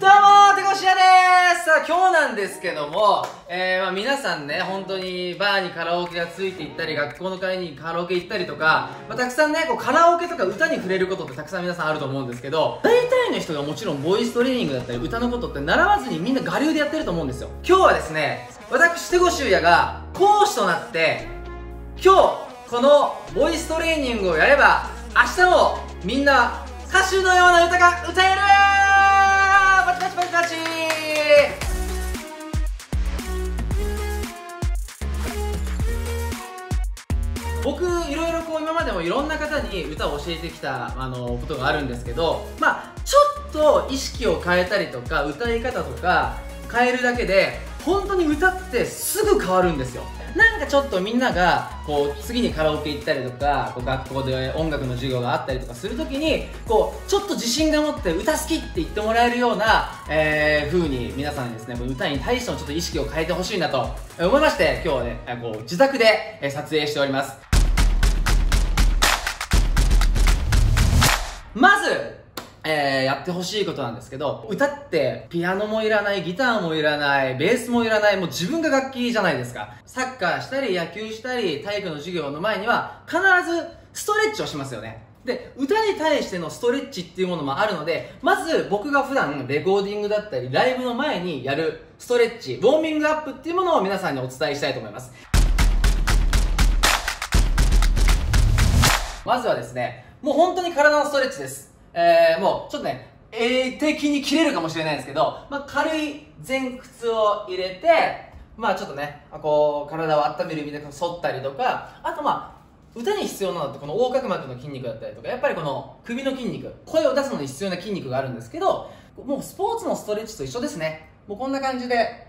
どうも手越屋ですさあ今日なんですけども、えー、まあ皆さんね、本当にバーにカラオケがついていったり、学校の会にカラオケ行ったりとか、まあ、たくさんね、こうカラオケとか歌に触れることってたくさん皆さんあると思うんですけど、大体の人がもちろんボイストレーニングだったり歌のことって習わずにみんな我流でやってると思うんですよ。今日はですね、私手越屋が講師となって、今日このボイストレーニングをやれば、明日もみんな歌手のような歌が歌えるパチパチパチパチ僕いろいろこう今までもいろんな方に歌を教えてきたあのことがあるんですけどまあちょっと意識を変えたりとか歌い方とか変えるだけで本当に歌ってすぐ変わるんですよ。なんかちょっとみんながこう次にカラオケ行ったりとかこう学校で音楽の授業があったりとかするときにこうちょっと自信が持って歌好きって言ってもらえるような、えー、風に皆さんにですね歌に対してもちょっと意識を変えてほしいなと思いまして今日はねこう自宅で撮影しております。まずえー、やってほしいことなんですけど、歌ってピアノもいらない、ギターもいらない、ベースもいらない、もう自分が楽器じゃないですか。サッカーしたり、野球したり、体育の授業の前には必ずストレッチをしますよね。で、歌に対してのストレッチっていうものもあるので、まず僕が普段レコーディングだったり、ライブの前にやるストレッチ、ウォーミングアップっていうものを皆さんにお伝えしたいと思います。まずはですね、もう本当に体のストレッチです。えー、もうちょっとね、絵的に切れるかもしれないんですけど、まあ、軽い前屈を入れて、まあちょっとね、こう、体を温める意味で反ったりとか、あとまあ、歌に必要なのってこの横隔膜の筋肉だったりとか、やっぱりこの首の筋肉、声を出すのに必要な筋肉があるんですけど、もうスポーツのストレッチと一緒ですね。もうこんな感じで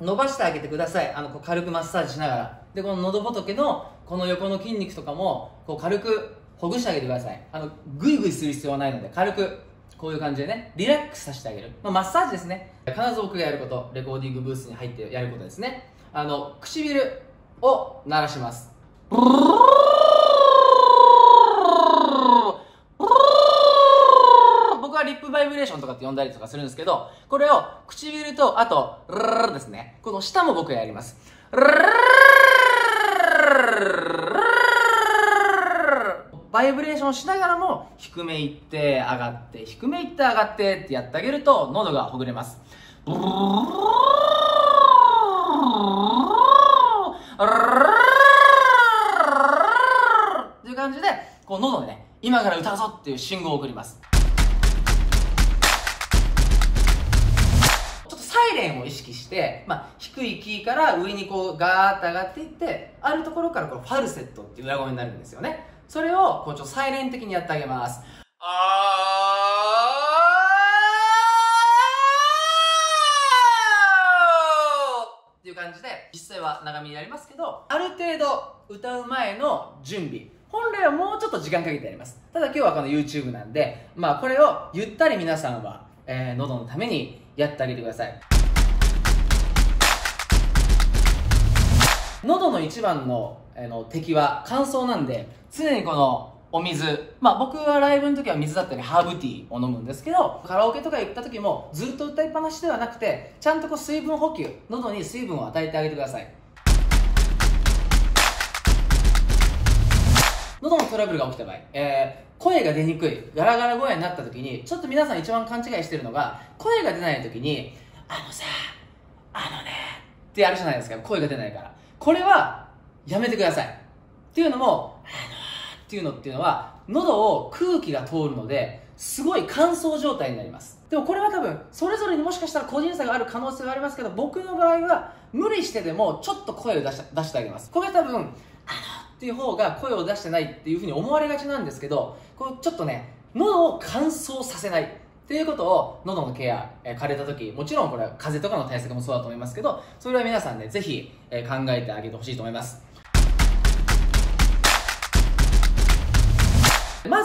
伸ばしてあげてください。あの、こう軽くマッサージしながら。で、この喉仏のこの横の筋肉とかも、こう軽くほぐしてあげてください。あのグイグイする必要はないので軽くこういう感じでねリラックスさせてあげる、まあ、マッサージですね。必ず僕がやることレコーディングブースに入ってやることですね。あの唇を鳴らします。僕はリップバイブレーションとかって呼んだりとかするんですけどこれを唇とあとルルルですね。この下も僕がやります。ルルルバイブレーションしながらも低めいって上がって低めいって上がってってやってあげると喉がほぐれます。っていう感じでこう喉でね今から歌うぞっていう信号を送ります。ちょっとサイレンを意識して、まあ、低いキーから上にこうガーッと上がっていってあるところからこうファルセットっていう裏声になるんですよね。それをこうちょっとサイレン的にやってあげます。あっていう感じで実際は長めにやりますけどある程度歌う前の準備。本来はもうちょっと時間かけてやります。ただ今日はこの YouTube なんでまあこれをゆったり皆さんは、えー、喉のためにやってあげてください。喉の一番のあの敵は乾燥なんで常にこのお水まあ僕はライブの時は水だったりハーブティーを飲むんですけどカラオケとか行った時もずっと歌いっぱなしではなくてちゃんとこう水分補給喉に水分を与えてあげてください。喉のトラブルが起きた場合、えー、声が出にくいガラガラ声になった時にちょっと皆さん一番勘違いしてるのが声が出ない時にあのさあのねってやるじゃないですか声が出ないから。これはやめてください。っていうのも、あのーっていうのっていうのは、喉を空気が通るので、すごい乾燥状態になります。でもこれは多分、それぞれにもしかしたら個人差がある可能性がありますけど、僕の場合は、無理してでもちょっと声を出し出してあげます。これ多分、あのっていう方が声を出してないっていうふうに思われがちなんですけど、これちょっとね、喉を乾燥させない。っていうことを喉のケア、えー、枯れた時もちろんこれは風邪とかの対策もそうだと思いますけどそれは皆さんねぜひ、えー、考えてあげてほしいと思います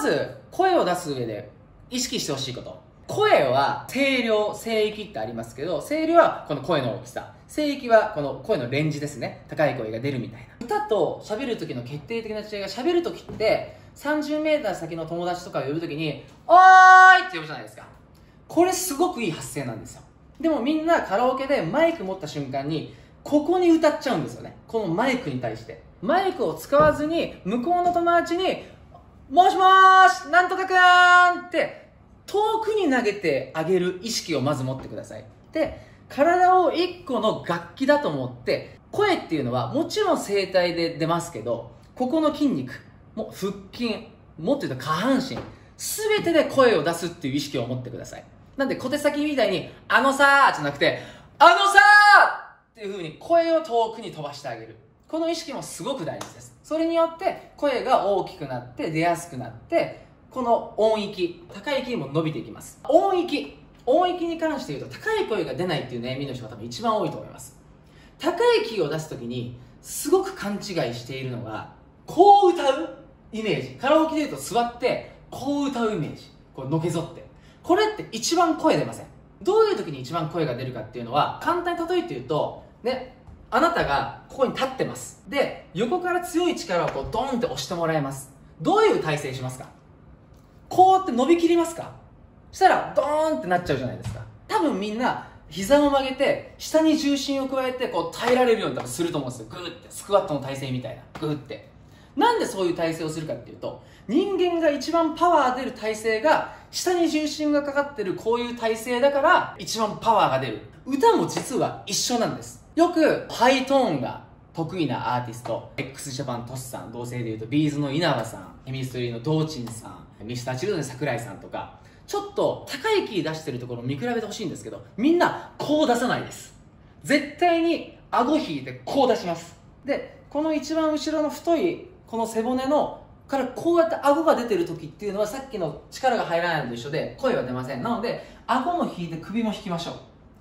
ず声を出す上で意識してほしいこと。声は声量声域ってありますけど声量はこの声の大きさ。声域はこの声のレンジですね。高い声が出るみたいな。歌と喋る時の決定的な違いが喋る時って 30m 先の友達とかを呼ぶ時に「おーい!」って呼ぶじゃないですか。これすごくいい発声なんですよ。でもみんなカラオケでマイク持った瞬間にここに歌っちゃうんですよね。このマイクに対して。マイクを使わずに向こうの友達に「もしもーしなんとかくん!」って遠くに投げてあげる意識をまず持ってくださいで体を1個の楽器だと思って声っていうのはもちろん声帯で出ますけどここの筋肉も腹筋もっと言うと下半身全てで声を出すっていう意識を持ってくださいなんで小手先みたいに「あのさー」じゃなくて「あのさー!」っていう風に声を遠くに飛ばしてあげるこの意識もすごく大事ですそれによって声が大きくなって出やすくなってこの音域高い息にも伸びていきます。音域音域に関して言うと高い声が出ないっていう悩みの人が多分一番多いと思います。高い気を出す時にすごく勘違いしているのがこう歌うイメージ。カラオケで言うと座ってこう歌うイメージ。こうのけぞって。これって一番声出ません。どういう時に一番声が出るかっていうのは簡単に例えて言うとねあなたがここに立ってます。で横から強い力をこうドーンって押してもらいます。どういう体勢しますか？こうやって伸びきりますか？したらドーンってなっちゃうじゃないですか。多分みんな膝を曲げて下に重心を加えてこう耐えられるように多分すると思うんですよ。グーって。スクワットの体勢みたいな。グーって。なんでそういう体勢をするかっていうと人間が一番パワー出る体勢が下に重心がかかってるこういう体勢だから一番パワーが出る。歌も実は一緒なんです。よくハイトーンが得意なアーティスト。x ジャパントシさん男性でいうと B'z の稲葉さんケミストリーの堂珍さんミスターチルドレン桜井さんとか。ちょっと高いキー出してるところを見比べてほしいんですけどみんなこう出さないです。絶対に顎引いてこう出します。でこの一番後ろの太いこの背骨のからこうやって顎が出てる時っていうのはさっきの力が入らないのと一緒で声は出ません。なので顎も引いて首も引きましょう。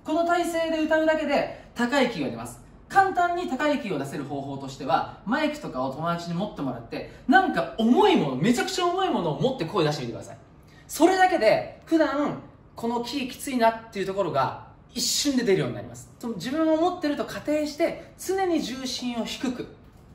この体勢で歌うだけで高いキーが出ます。簡単に高いキーを出せる方法としてはマイクとかを友達に持ってもらってなんか重いものめちゃくちゃ重いものを持って声出してみてください。それだけで普段このキーきついなっていうところが一瞬で出るようになります。自分を持ってると仮定して常に重心を低く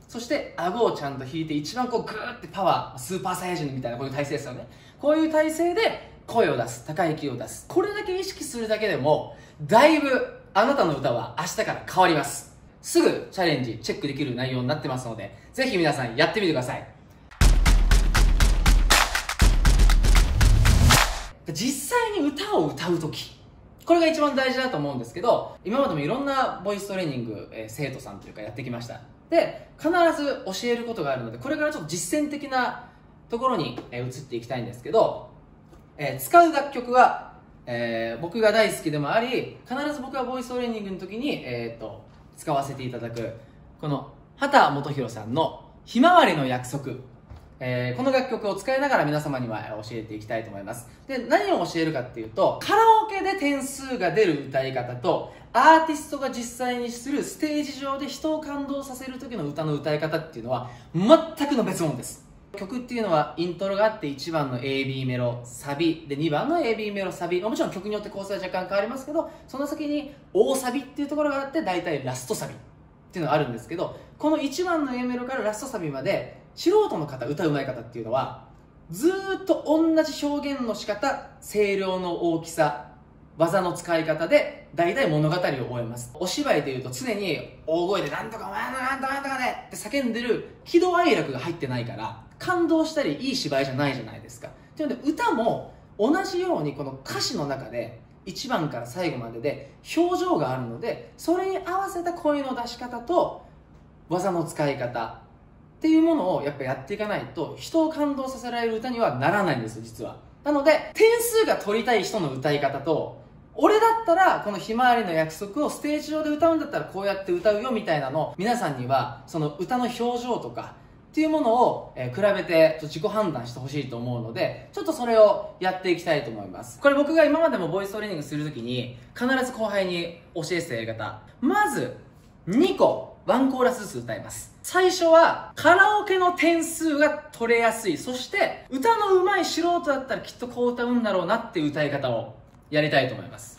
そして顎をちゃんと引いて一番こうグーってパワースーパーサイヤ人みたいなこういう体勢ですよね。こういう体勢で声を出す高い息を出す。これだけ意識するだけでもだいぶあなたの歌は明日から変わります。すぐチャレンジチェックできる内容になってますのでぜひ皆さんやってみてください。実際に歌を歌う時これが一番大事だと思うんですけど今までもいろんなボイストレーニング、えー、生徒さんというかやってきました。で必ず教えることがあるのでこれからちょっと実践的なところに、えー、移っていきたいんですけど、えー、使う楽曲は、えー、僕が大好きでもあり必ず僕がボイストレーニングの時に、えーと、使わせていただくこの畑基博さんの「ひまわりの約束」えー、この楽曲を使いながら皆様には教えていきたいと思います。で何を教えるかっていうとカラオケで点数が出る歌い方とアーティストが実際にするステージ上で人を感動させる時の歌の歌い方っていうのは全くの別物です。曲っていうのはイントロがあって1番の AB メロサビ。で2番の AB メロサビ。もちろん曲によって構成は若干変わりますけどその先に大サビっていうところがあって大体ラストサビっていうのがあるんですけどこの1番の A メロからラストサビまで素人の方歌うまい方っていうのはずっと同じ表現の仕方声量の大きさ技の使い方で大体物語を終えます。お芝居でいうと常に大声で「なんとかお前のなんとかなんとかね」って叫んでる喜怒哀楽が入ってないから感動したりいい芝居じゃないじゃないですか。というので歌も同じようにこの歌詞の中で1番から最後までで表情があるのでそれに合わせた声の出し方と技の使い方っていうものをやっぱやっていかないと人を感動させられる歌にはならないんです実は。なので点数が取りたい人の歌い方と俺だったらこのひまわりの約束をステージ上で歌うんだったらこうやって歌うよみたいなの皆さんにはその歌の表情とかっていうものを、え比べて自己判断してほしいと思うのでちょっとそれをやっていきたいと思います。これ僕が今までもボイストレーニングするときに必ず後輩に教えてたやり方。まず2個ワンコーラスずつ歌います。最初はカラオケの点数が取れやすい。そして歌の上手い素人だったらきっとこう歌うんだろうなっていう歌い方をやりたいと思います。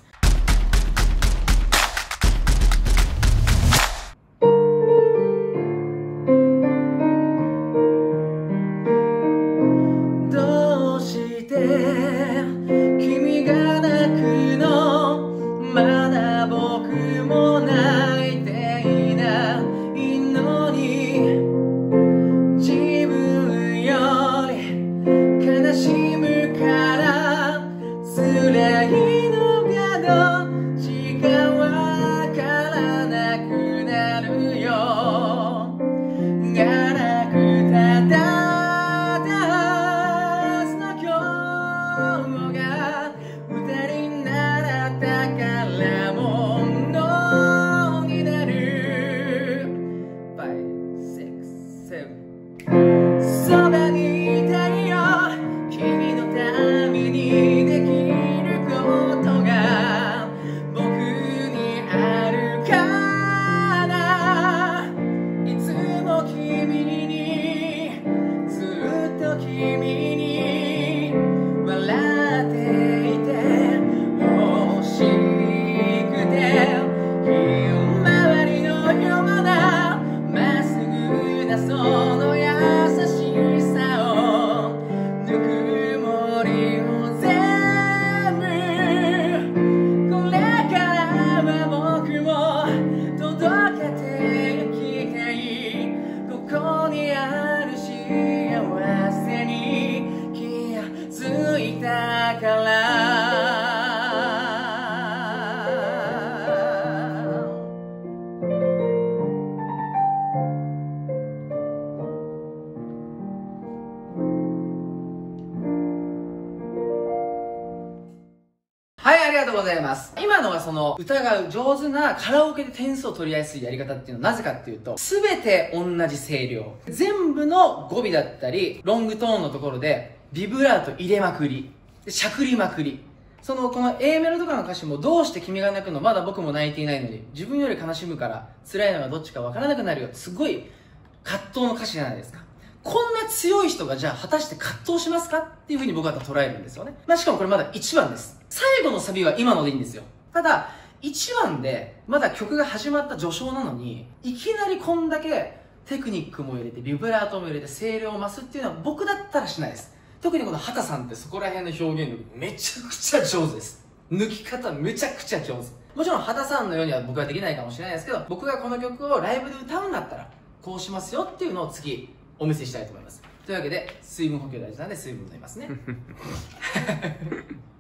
ございます。今のがその歌う上手なカラオケで点数を取りやすいやり方っていうのはなぜかっていうと、すべて同じ声量。全部の語尾だったり、ロングトーンのところで、ビブラート入れまくり。しゃくりまくり。その、この A メロとかの歌詞もどうして君が泣くの？まだ僕も泣いていないのに、自分より悲しむから辛いのがどっちかわからなくなるよ。すごい葛藤の歌詞じゃないですか。こんな強い人がじゃあ果たして葛藤しますかっていうふうに僕は捉えるんですよね。まあしかもこれまだ1番です。最後のサビは今のでいいんですよ。ただ、1番でまだ曲が始まった序章なのに、いきなりこんだけテクニックも入れて、ビブラートも入れて、声量を増すっていうのは僕だったらしないです。特にこの畑さんってそこら辺の表現力めちゃくちゃ上手です。抜き方めちゃくちゃ上手。もちろん畑さんのようには僕はできないかもしれないですけど、僕がこの曲をライブで歌うんだったら、こうしますよっていうのを次お見せしたいと思います。というわけで、水分補給大事なんで水分飲みますね。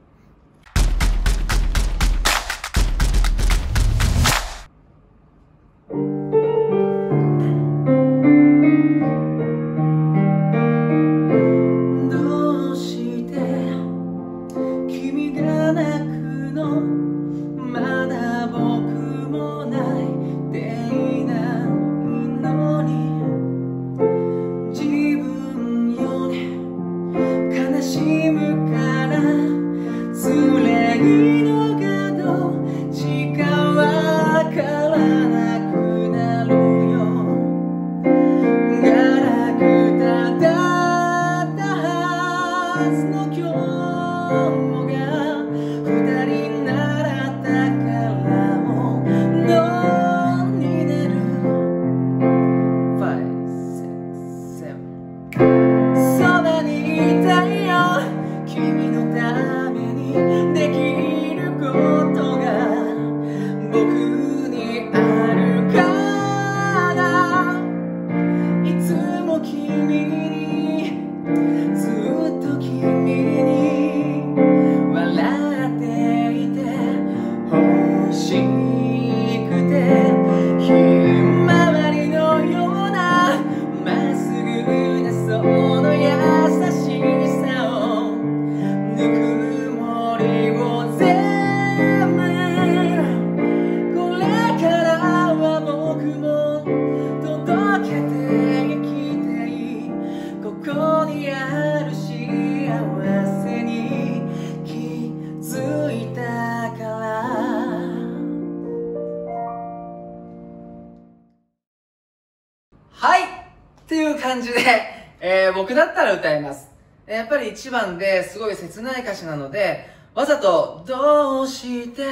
やっぱり1番ですごい切ない歌詞なので、わざと、どうしてっ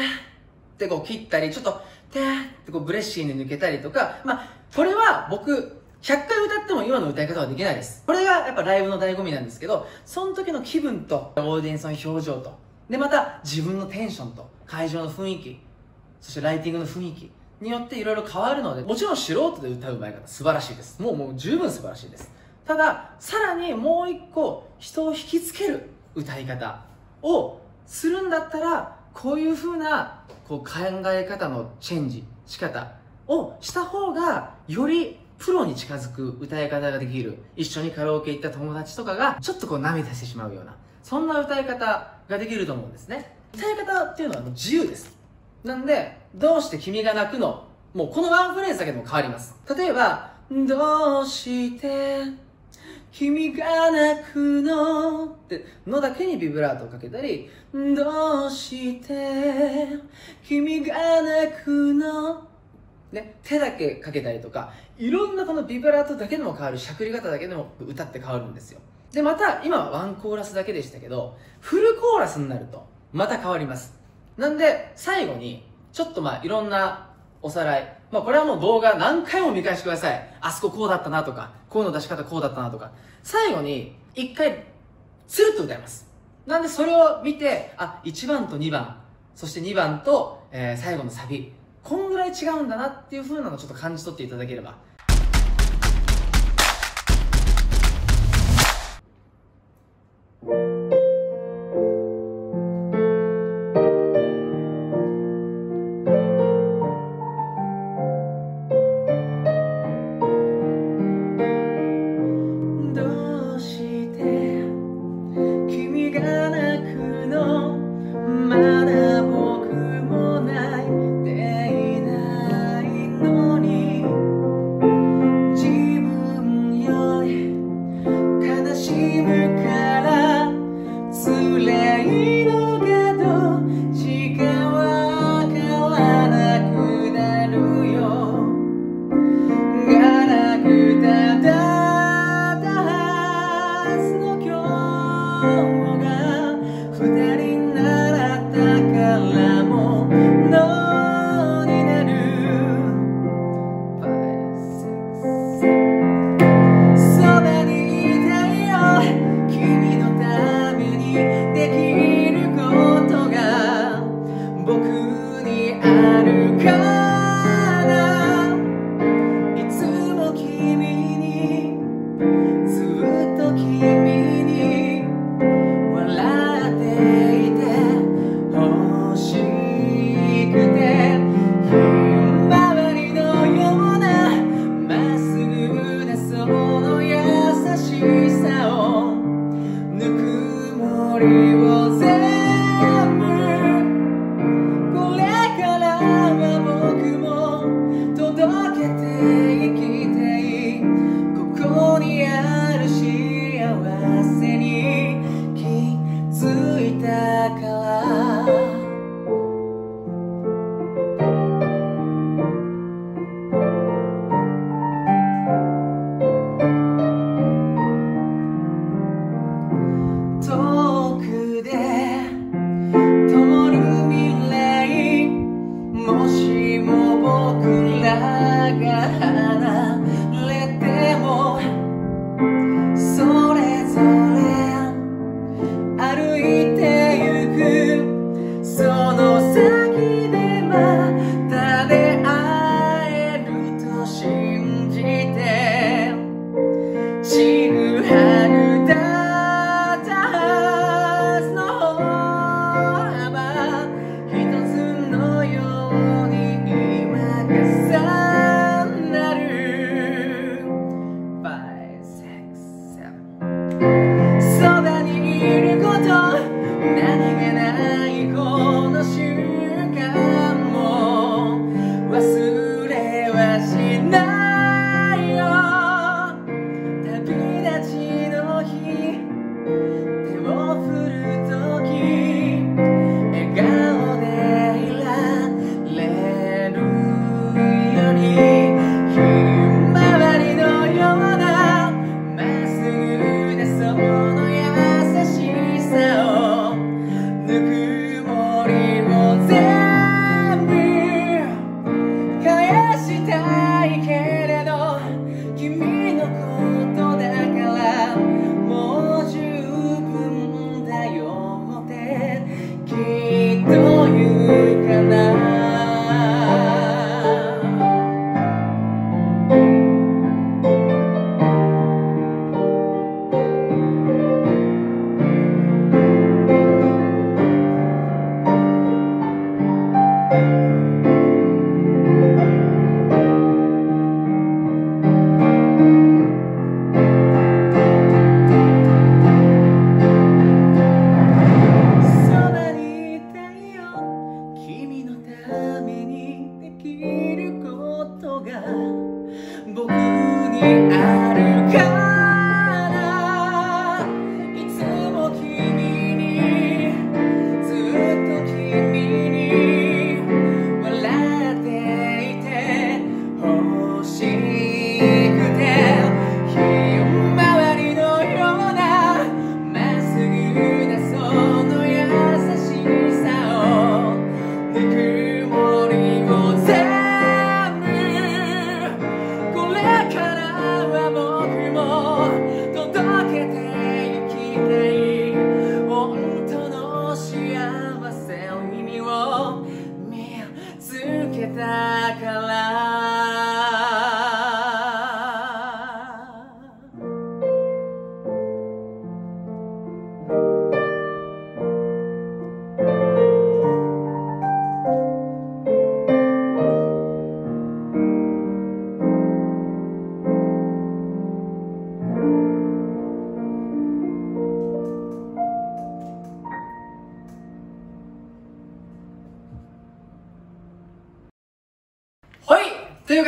てこう切ったり、ちょっと、てってこうブレッシーに抜けたりとか、まあ、これは僕、100回歌っても今の歌い方はできないです。これがやっぱライブの醍醐味なんですけど、その時の気分と、オーディエンスの表情と、で、また自分のテンションと、会場の雰囲気、そしてライティングの雰囲気によっていろいろ変わるので、もちろん素人で歌う場合方素晴らしいです。もうもう十分素晴らしいです。ただ、さらにもう一個人を引きつける歌い方をするんだったら、こういう風なこう考え方のチェンジ、仕方をした方が、よりプロに近づく歌い方ができる。一緒にカラオケ行った友達とかが、ちょっとこう涙してしまうような、そんな歌い方ができると思うんですね。歌い方っていうのはもう自由です。なんで、どうして君が泣くの？もうこのワンフレーズだけでも変わります。例えば、どうして？君が泣くのってのだけにビブラートをかけたり、どうして君が泣くの？ね、手だけかけたりとか、いろんなこのビブラートだけでも変わる、しゃくり方だけでも歌って変わるんですよ。で、また、今はワンコーラスだけでしたけど、フルコーラスになると、また変わります。なんで、最後に、ちょっとまあ、いろんなおさらい。まあ、これはもう動画何回も見返してください。あそここうだったなとか、こうの出し方こうだったなとか。最後に、一回、スルッと歌います。なんで、それを見て、あ、1番と2番、そして2番と、えー最後のサビ、こんぐらい違うんだなっていう風なのをちょっと感じ取っていただければ。僕ら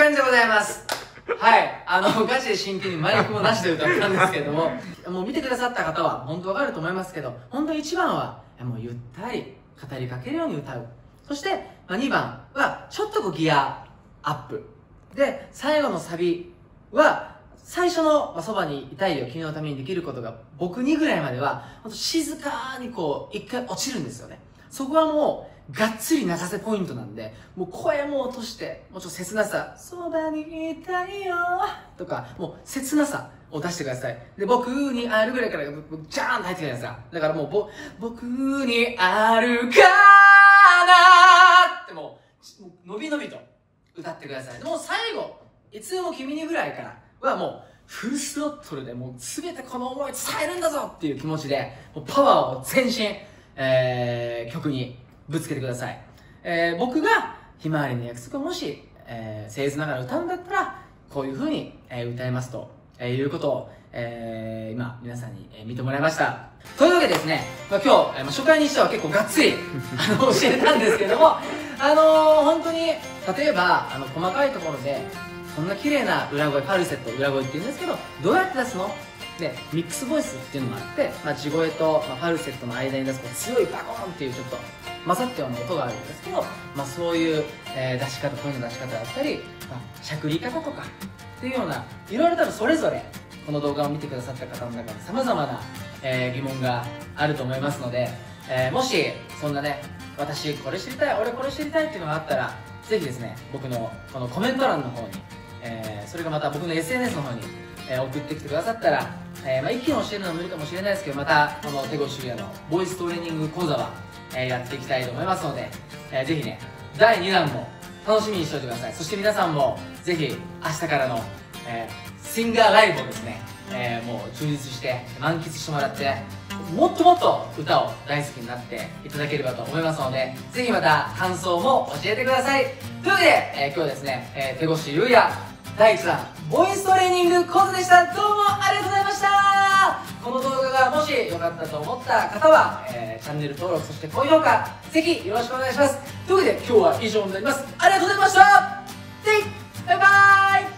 という感じでございます。はい。あのガチで真剣にマイクもなしで歌ったんですけれども。もう見てくださった方は本当わかると思いますけど本当一番はもうゆったり語りかけるように歌う。そして、ま、2番はちょっとこうギアアップ。で最後のサビは最初のそばにいたいよ君のためにできることが僕にぐらいまでは本当静かにこう一回落ちるんですよね。そこはもうがっつり泣かせポイントなんでもう声も落としてもうちょっと切なさそばにいたいよ。とかもう切なさを出してください。で僕にあるぐらいからジャーンと入ってくるじゃないですか。だからもうぼ僕にあるかなってもう伸び伸びと歌ってください。でもう最後いつでも君にぐらいからはもうフルスロットルでもう全てこの思いを伝えるんだぞっていう気持ちでもうパワーを全身、えー、曲にぶつけてください、えー、僕がひまわりの約束をもし、えー、僭越ながら歌うんだったらこういう風に、えー、歌いますと、えー、いうことを、えー、今皆さんに、えー、見てもらいました。というわけでですね、まあ、今日、えー、初回にしては結構がっつり あの教えたんですけどもあのー、本当に例えばあの細かいところでこんな綺麗な裏声ファルセット裏声って言うんですけどどうやって出すの？でミックスボイスっていうのがあって、まあ、地声と、まあ、ファルセットの間に出すこう強いバコーンっていうちょっと混ざったような音があるんですけど、まあ、そういう、えー、出し方声の出し方だったり、まあ、しゃくり方とかっていうようないろいろ多分それぞれこの動画を見てくださった方の中にさまざまな、えー、疑問があると思いますので、えー、もしそんなね私これ知りたい俺これ知りたいっていうのがあったらぜひですね僕のこのコメント欄の方に、えー、それがまた僕の SNS の方に、えー、送ってきてくださったら、えーまあ、一気に教えるのは無理かもしれないですけどまたこの手越修也のボイストレーニング講座は、え、やっていきたいと思いますので、えー、ぜひね第2弾も楽しみにしておいてください。そして皆さんもぜひ明日からの、えー、シンガーライブをですね、えー、もう充実して満喫してもらってもっともっと歌を大好きになっていただければと思いますのでぜひまた感想も教えてください。というわけで、えー、今日はですね、え、手越優也第1弾ボイストレーニング講座でした。どうもありがとうございました。この動画がもし良かったと思った方は、えー、チャンネル登録そして高評価ぜひよろしくお願いします。というわけで今日は以上になります。ありがとうございました。バイバイ